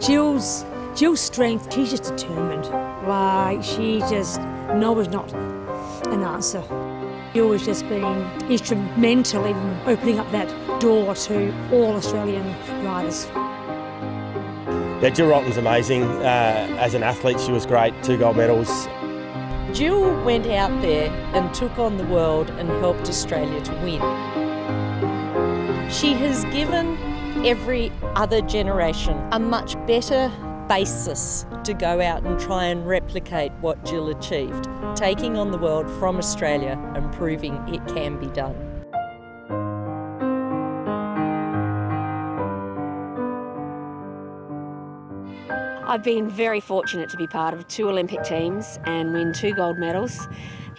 Gill's Gill's strength, she's just determined. Like she just no is not an answer. Gill has just been instrumental in opening up that door to all Australian riders. Yeah, Gill Rolton's amazing. Uh, as an athlete, she was great. Two gold medals. Gill went out there and took on the world and helped Australia to win. She has given every other generation a much better basis to go out and try and replicate what Gill achieved, taking on the world from Australia and proving it can be done. I've been very fortunate to be part of two Olympic teams and win two gold medals.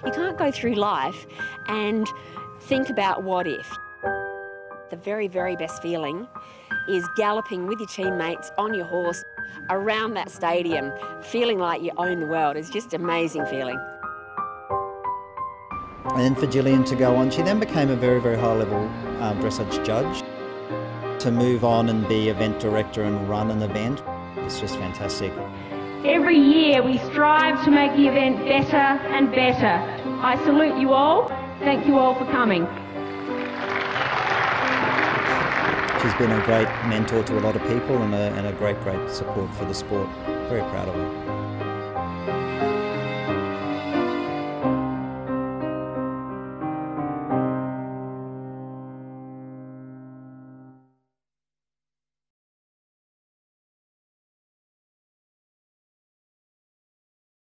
You can't go through life and think about what if. The very, very best feeling is galloping with your teammates on your horse around that stadium, feeling like you own the world. It's just an amazing feeling. And then for Gillian to go on, she then became a very, very high level um, dressage judge. To move on and be event director and run an event, it's just fantastic. Every year we strive to make the event better and better. I salute you all. Thank you all for coming. She's been a great mentor to a lot of people and a, and a great, great support for the sport. Very proud of her.